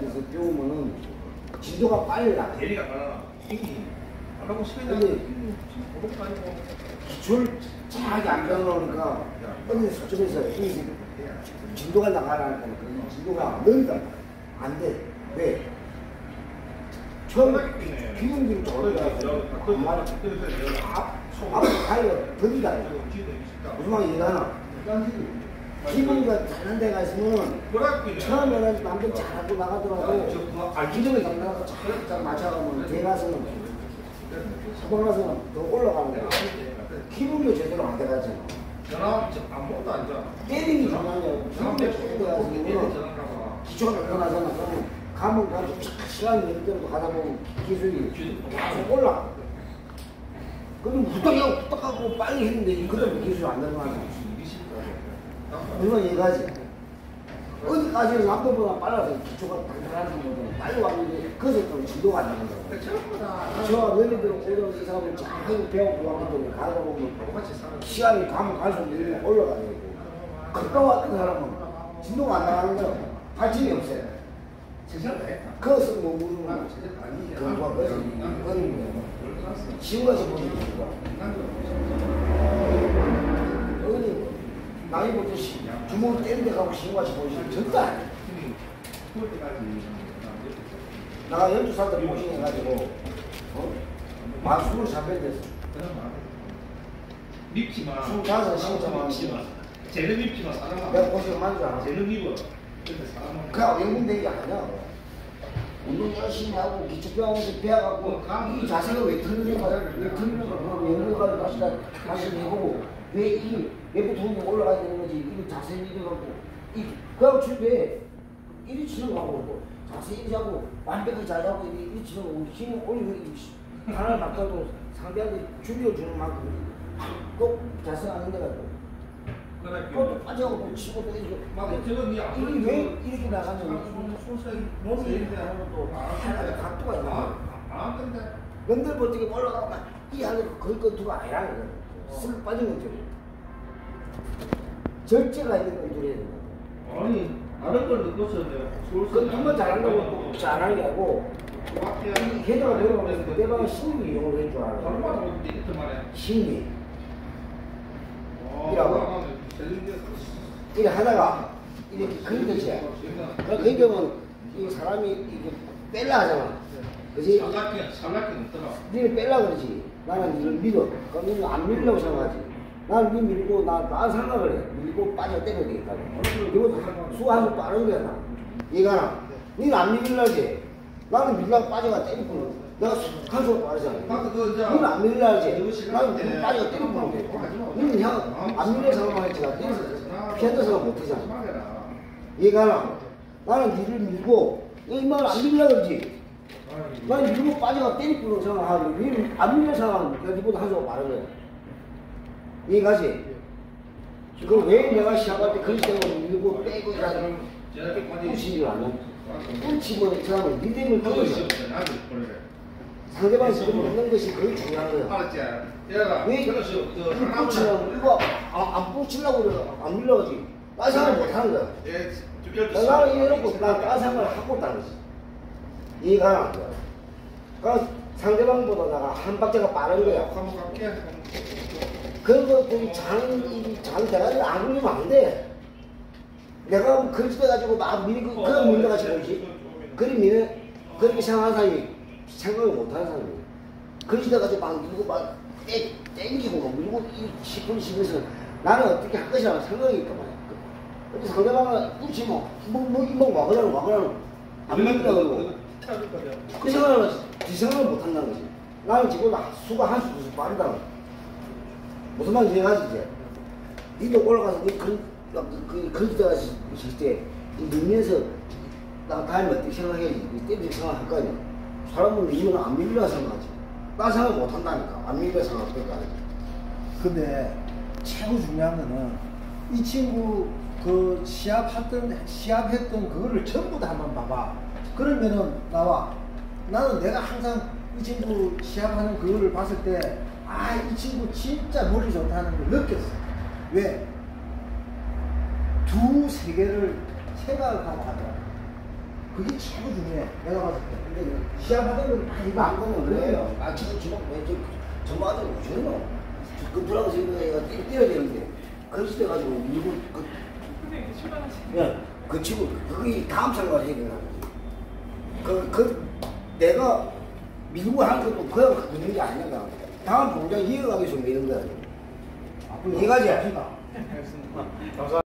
데서 배우면은 진도가 빨라. 대리가 빨라. 이기. 기초를 정확히 안 배워놓으니까 어느 수준에서 이 진도가 나가라니까 그 진도가 넓다. 안 돼. 왜? 처음에 기본기를 좋아해가지고 말을 앞으로 가야 더디다. 무슨 말인지 이해가나? 기본기가 잘한 데가 있으면 처음에는 남들 잘하고 나가더라도 기름이 감나가서 잘 맞춰가면 뒤에 가서는 서방 가서는 더 올라가는 거야. 기분도 제대로 안 돼가지고 전화 아무것도 안 줘. 제대로 돼가지고 전화 가봐. 기초가. 그러면 가면 가면 시간이 몇 대로 가다 보면 기술이 계속 올라. 그럼 후딱하고 후딱하고 빨리 했는데 그다음에 기술이 안 늘어나잖아. 물론 이거지. 어디까지는 남들보다 빨라서 기초가 단단한 사람보다 빨리 왔는데 그것을 좀 지도가 안 되는 거야. 저 너희들 오던 이 사람을 잘 배우고 왔는데 가다 보면 시간이 가면 갈수록 내리면 올라가야 되고 갔다 왔던 사람은 진도가 안 나가는 거야. 발전이 없어요. 그것은 뭐 우리는 결과 그것은 이거는 뭐 쉬운 것이 보는 거야. 어디 나이 보듯이 주먹을 때리는 데 가고 쉬운 것이 보이지 절대 안 연주 사들 모신해가지고 어? 만 스물 삼백 됐어. 밉지마. 스물 다섯 신청하면 밉지마. 쟤는 밉지마 사람. 내가 고생 많이 잖아. 근데 사람. 그냥 연금된 게 아니야. 운동 열심히 하고 기초병원에서 배워갖고 이 자세가 왜 틀리는 거야? 왜 틀리는 거야? 그럼 연구가지고 다시 다- 다시 해보고 왜 이게 왜 부통이 올라가야 되는 거지? 이거 자세 이래갖고 이 그하고 출배 이리 치는 거하고 또 자세 이리 하고 완벽히 잘 하고 이리 치는 거고 힘을 올리고 이 하나를 바꿔도 상대한테 죽여주는 만큼 꼭 자세 안 된다 네 이게 왜 이렇게 하는. 아, 근데 명들 버티게 올라가면 이 안에 거의 건투가 거야. 쓱 빠진 건투. 절제가 있는 건투를 해야. 아니 다른 걸 서울 건투만 잘한다고 잘하는 게 아니고 이 헤더가 내려오면서 상대방의 심리 이용을 할줄 얼마나 알아. 심리. 어, 이라고? 이래 하다가 이렇게 그리듯이 그러니까 이 사람이 이게 뺄라 하잖아. 그지? 살락해 살락해 넣더라. 니를 뺄라 그러지. 나는 니를 밀어. 그럼 니는 안 밀려고 생각하지. 나는 니 밀고, 나, 나 생각을 해. 밀고 빠져 때려야 되겠다고. 이거 수하면 빠른 거야, 나. 이거나. 니는 안 밀려지. 나는 밀려고 빠져가 때리고. 내가 한수 빠르잖아. 아까 그 이제 니는 안 밀려야지. 나는 안 밀려 피한다 못. 얘가 나는 니를 밀고, 밀려 그러지. 밀고 빠져가 생각하고 밀려? 니보다 한 거야. 이해가지? 왜 내가 시합할 때 그리 때문에 밀고 빼고 이러는 꿀치를 안 해? 꿀치면 그 사람은 리듬을 그것이 끊어줘. 상대방이 지금 먹는 것이 그게 중요한 거야. 알았지? 왜 그것이 그 이거 안, 안 꿀치려고 그래. 안 밀려가지. 나 생각 못 하는 거야. 나는 이래놓고 나 따생각을 하고 있다는 거지. 이해가 안 돼. 그러니까 상대방보다 내가 한 박자가 빠른 거야. 한번 갈게. 그런 것들이 장, 이 장, 대가리를 안 굴리면 안 돼. 내가 뭐 그릇해가지고 막 밀고, 그런 밀려가지고 오지. 그리 미는, 그렇게 생각하는 사람이 생각을 못 하는 사람이 그릇해가지고 막 밀고 막 땡, 땡기고 막 밀고 이 싶은 식에서 나는 어떻게 할 것이라는 생각이 있단 말이야. 근데 상대방은 굳이 뭐, 뭐, 뭐, 뭐, 막으라고, 막으라고. 안 밀려고. 그 생각을, 지 생각을 못 한다는 거지. 나는 지금 수가 한 수, 두수 빠르다는 거야. 무슨 말인지 이해가지 이제 니도 올라가서 니 그, 그, 그, 그 때가 있을 때 밀면서 나 다음에 어떻게 생각해야지 때문에 생각할 거 아니야 사람은 밀면 안 밀려 생각하지 나 생각 못 한다니까 안 밀려 거 아니야 근데 최고 중요한 거는 이 친구 그 시합했던 시합했던 그거를 전부 다 한번 봐봐. 그러면은 나와. 나는 내가 항상 이 친구 시합하는 그거를 봤을 때 아 이 친구 진짜 머리 좋다는 걸 느꼈어. 왜? 생각을 하고 하더라. 그게 최고 중요해. 내가 봤을 때. 근데 시합하던 건 아, 이거 안 보면 그래요. 아, 지금 지금 왜 전반적으로 무슨노? 그 내가 뛰- 뛰어야 되는데 그렇게 돼가지고 밀고 그, 예, 그 치고 그게 다음 해야 되나? 그, 그 내가 밀고 하는 것도 그냥 그는 게 아니야. 다음 동작 이어가기 위해서 미는 거야. 이거지? 앞이가. 알겠습니다. 감사합니다.